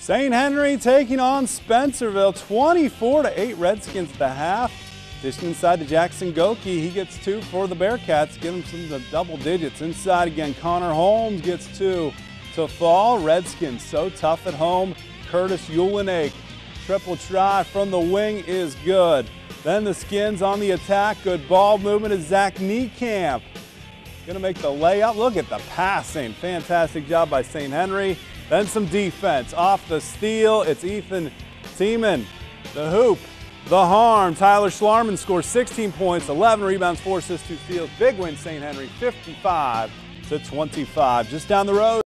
St. Henry taking on Spencerville, 24 to 8 Redskins at the half. Dishing inside to Jackson Goki. He gets two for the Bearcats, give him some double digits. Inside again, Connor Holmes gets two to fall. Redskins so tough at home. Curtis Uhlenhake, triple try from the wing is good. Then the Skins on the attack. Good ball movement is Zach Niekamp. Gonna make the layup. Look at the passing. Fantastic job by St. Henry. Then some defense. Off the steal, it's Ethan Seaman. The hoop, the harm. Tyler Schlarman scores 16 points, 11 rebounds, 4 assists, 2 steals. Big win, St. Henry, 55 to 25. Just down the road.